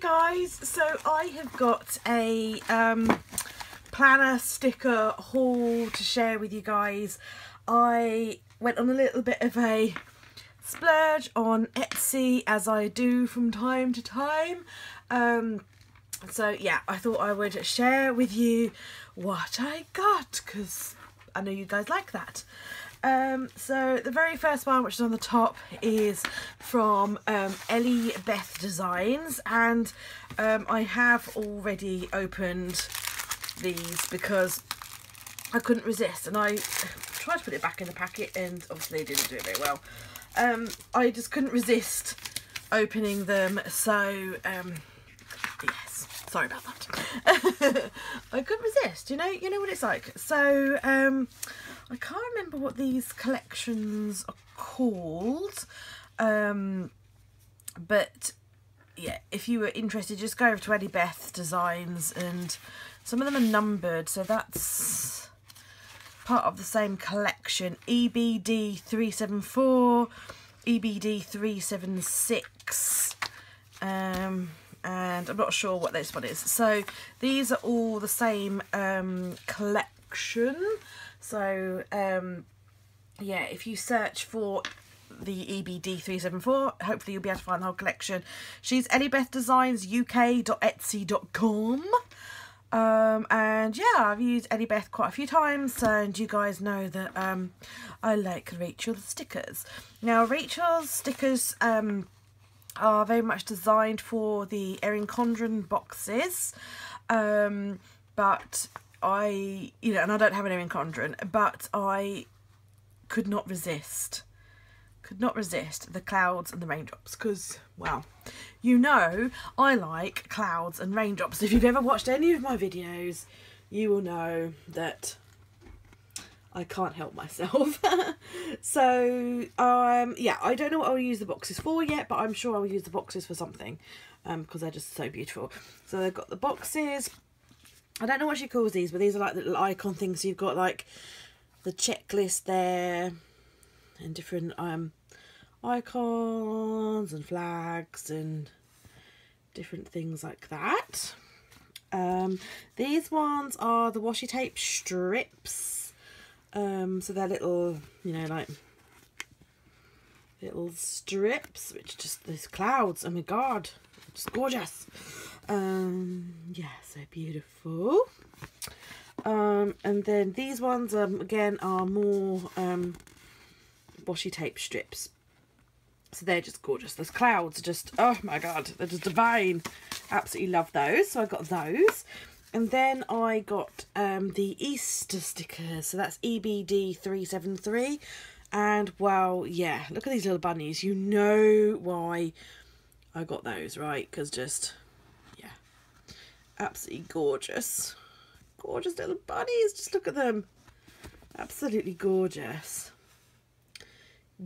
guys, so I have got a um, planner sticker haul to share with you guys. I went on a little bit of a splurge on Etsy as I do from time to time. Um, so yeah, I thought I would share with you what I got because I know you guys like that. Um, so the very first one, which is on the top, is from um, Ellie Beth Designs, and um, I have already opened these because I couldn't resist, and I tried to put it back in the packet, and obviously didn't do it very well. Um, I just couldn't resist opening them, so um, sorry about that. I couldn't resist, you know, you know what it's like. So um, I can't remember what these collections are called. Um, but yeah, if you were interested, just go over to Ellie Beth Designs and some of them are numbered. So that's part of the same collection. EBD 374, EBD 376. Um, and I'm not sure what this one is. So these are all the same um, collection. So, um, yeah, if you search for the EBD374, hopefully you'll be able to find the whole collection. She's elliebethdesignsuk.etsy.com. Um, and yeah, I've used Ellie Beth quite a few times, and you guys know that um, I like Rachel's stickers. Now, Rachel's stickers um, are very much designed for the Erin Condren boxes, um, but I, you know, and I don't have an Erin Condren, but I could not resist, could not resist the clouds and the raindrops because, well, you know, I like clouds and raindrops. If you've ever watched any of my videos, you will know that I can't help myself. so, um, yeah, I don't know what I'll use the boxes for yet, but I'm sure I'll use the boxes for something um, because they're just so beautiful. So they've got the boxes I don't know what she calls these, but these are like the little icon things. So you've got like the checklist there and different um icons and flags and different things like that. Um, these ones are the washi tape strips. Um, so they're little, you know, like little strips, which just these clouds. Oh my god, just gorgeous. Um, yeah, so beautiful. Um, and then these ones, um, again, are more um, washi tape strips. So they're just gorgeous. Those clouds are just, oh my god, they're just divine. Absolutely love those. So I got those. And then I got um, the Easter stickers. So that's EBD373. And well, yeah, look at these little bunnies. You know why I got those, right? Because just yeah, absolutely gorgeous. Gorgeous little bunnies. Just look at them. Absolutely gorgeous.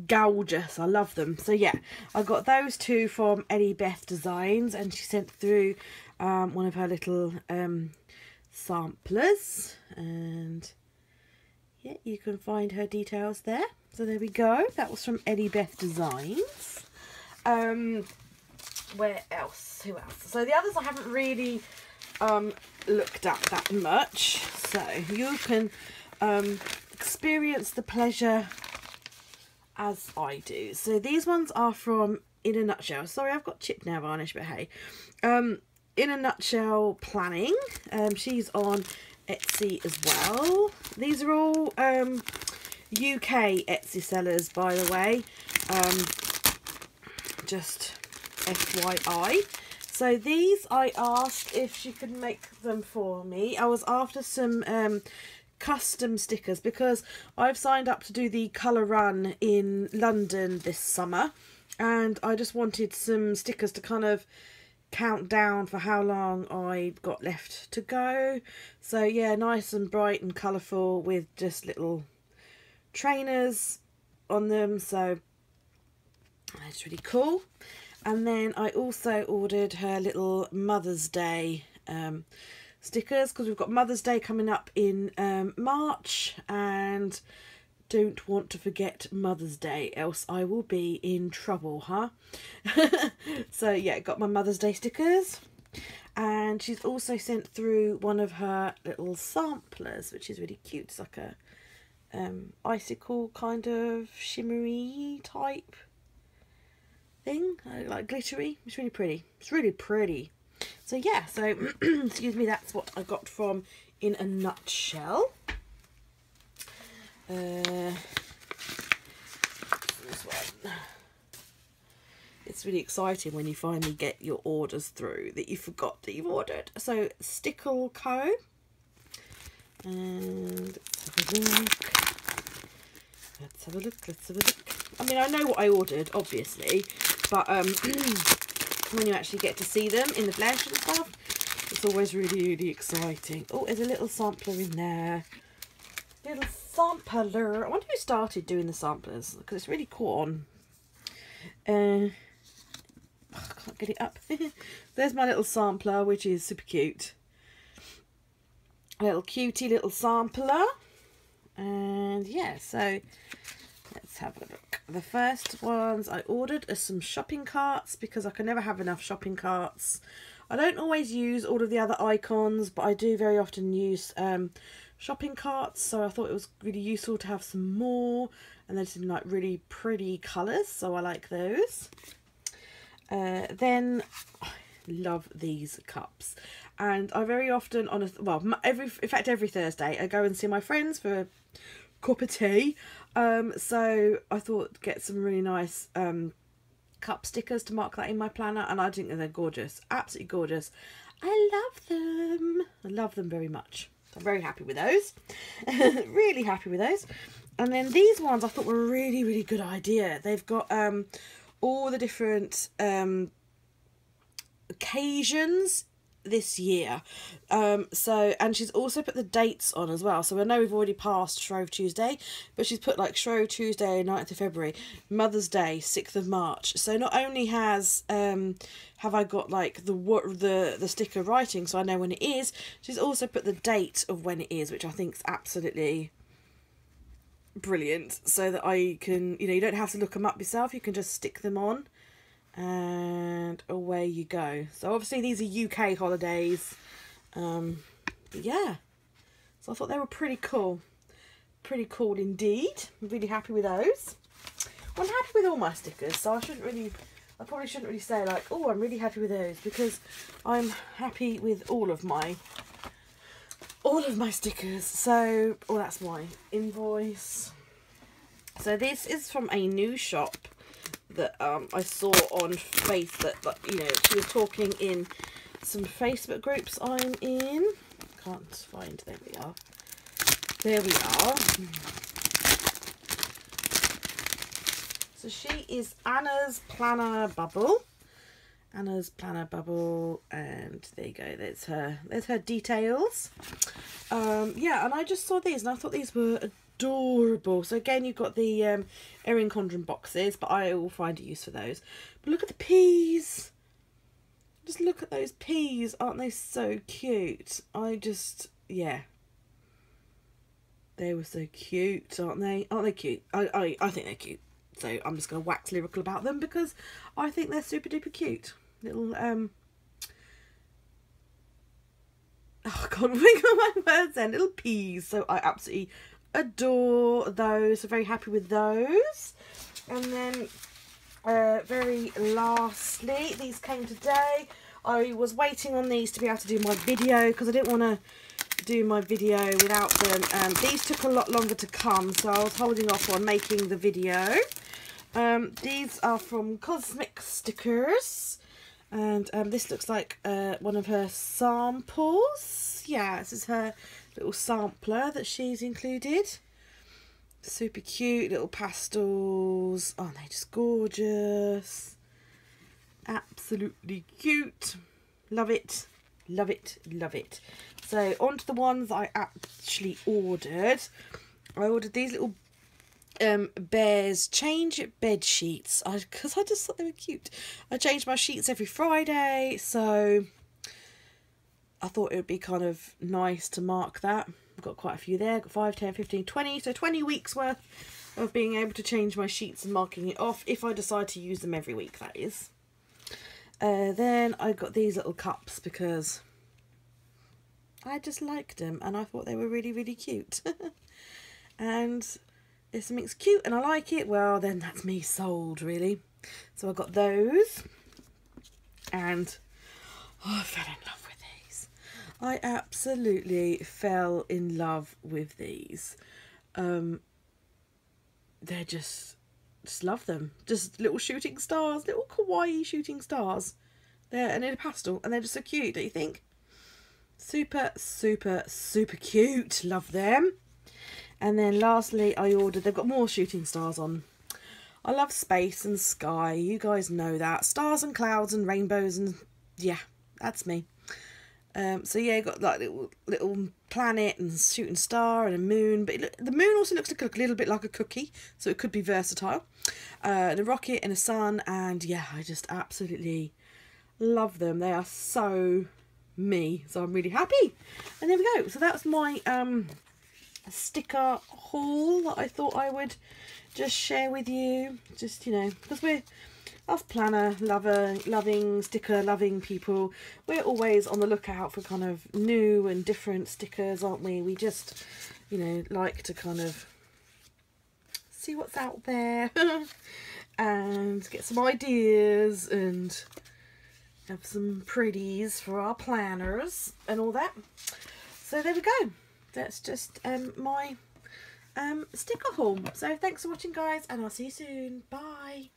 Gorgeous. I love them. So yeah, I got those two from Ellie Beth Designs and she sent through um, one of her little um, samplers. And yeah, you can find her details there. So there we go. That was from Ellie Beth Designs. Um, where else? Who else? So the others I haven't really um, looked at that much. So you can um, experience the pleasure as I do. So these ones are from In a Nutshell. Sorry, I've got chip nail varnish, but hey. Um, In a Nutshell Planning. Um, she's on Etsy as well. These are all um, UK Etsy sellers, by the way. Um, just FYI. So these I asked if she could make them for me. I was after some um, custom stickers because I've signed up to do the colour run in London this summer and I just wanted some stickers to kind of count down for how long I've got left to go. So yeah, nice and bright and colourful with just little trainers on them. So that's really cool. And then I also ordered her little Mother's Day um, stickers because we've got Mother's Day coming up in um, March and don't want to forget Mother's Day, else I will be in trouble, huh? so yeah, got my Mother's Day stickers. And she's also sent through one of her little samplers, which is really cute. It's like a um, icicle kind of shimmery type thing, like glittery. It's really pretty. It's really pretty. So yeah, so excuse me, that's what I got from In a Nutshell. Uh, this one. It's really exciting when you finally get your orders through that you forgot that you've ordered. So Stickel Co. And let's have a look. Let's have a look. I mean, I know what I ordered, obviously, but um, when you actually get to see them in the flesh and stuff, it's always really, really exciting. Oh, there's a little sampler in there. Little sampler. I wonder who started doing the samplers because it's really caught on. Uh, I can't get it up. There's my little sampler, which is super cute. A little cutie little sampler. And yeah, so let's have a look. The first ones I ordered are some shopping carts because I can never have enough shopping carts. I don't always use all of the other icons, but I do very often use um, shopping carts. So I thought it was really useful to have some more. And they're in like really pretty colours, so I like those. Uh, then I love these cups and I very often on a well every in fact every Thursday I go and see my friends for a cup of tea um, so I thought get some really nice um, cup stickers to mark that in my planner and I think they're gorgeous absolutely gorgeous I love them I love them very much I'm very happy with those. Really happy with those. And then these ones I thought were a really really good idea. They've got um, all the different um, occasions this year. Um, so, and she's also put the dates on as well. So I know we've already passed Shrove Tuesday, but she's put like Shrove Tuesday, 9th of February, Mother's Day, 6th of March. So not only has, um, have I got like the, what the, the sticker writing so I know when it is, she's also put the date of when it is, which I think is absolutely brilliant so that I can, you know, you don't have to look them up yourself. You can just stick them on and away you go. So obviously these are UK holidays. Um, yeah, so I thought they were pretty cool. Pretty cool indeed. I'm really happy with those. Well, I'm happy with all my stickers, so I shouldn't really, I probably shouldn't really say like, oh, I'm really happy with those because I'm happy with all of my, all of my stickers. So, oh, that's my invoice. So this is from a new shop that um, I saw on Facebook. That you know, she was talking in some Facebook groups I'm in. Can't find. There we are. There we are. So she is Anna's Planner Bubble. Anna's Planner Bubble, and there you go. There's her. There's her details. Um, yeah, and I just saw these, and I thought these were adorable. So again, you've got the um, Erin Condren boxes, but I will find a use for those. But look at the peas. Just look at those peas. Aren't they so cute? I just, yeah. They were so cute, aren't they? Aren't they cute? I, I, I think they're cute. So I'm just going to wax lyrical about them because I think they're super duper cute. Little, um... Oh, God, wiggle my words then. Little peas. So I absolutely adore those. very happy with those. And then uh, very lastly, these came today. I was waiting on these to be able to do my video because I didn't want to do my video without them. Um, these took a lot longer to come, so I was holding off on making the video. Um, these are from Cosmic Stickers. And um, this looks like uh, one of her samples. Yeah, this is her little sampler that she's included. Super cute little pastels. Aren't they just gorgeous? Absolutely cute. Love it. Love it. Love it. So on to the ones I actually ordered. I ordered these little um, bears change bed sheets because I, I just thought they were cute. I change my sheets every Friday, so I thought it would be kind of nice to mark that. I've got quite a few there. got 5, 10, 15, 20. So 20 weeks worth of being able to change my sheets and marking it off if I decide to use them every week, that is. Uh, then I got these little cups because I just liked them and I thought they were really, really cute. and if something's cute and I like it, well, then that's me sold, really. So I got those. And oh, I fell in love with these. I absolutely fell in love with these. Um, they're just, just love them. Just little shooting stars, little kawaii shooting stars. They're and in a pastel, and they're just so cute, don't you think? Super, super, super cute. Love them. And then lastly, I ordered, they've got more shooting stars on. I love space and sky. You guys know that. Stars and clouds and rainbows and yeah, that's me. Um, so yeah, got like little little planet and shooting star and a moon, but the moon also looks like a little bit like a cookie, so it could be versatile. Uh, and a rocket and a sun, and yeah, I just absolutely love them. They are so me, so I'm really happy. And there we go. So that's my um sticker haul that I thought I would just share with you. Just, you know, because we're us planner lover, loving, sticker loving people, we're always on the lookout for kind of new and different stickers, aren't we? We just, you know, like to kind of see what's out there and get some ideas and have some pretties for our planners and all that. So there we go that's just um, my um, sticker haul. So thanks for watching guys and I'll see you soon. Bye.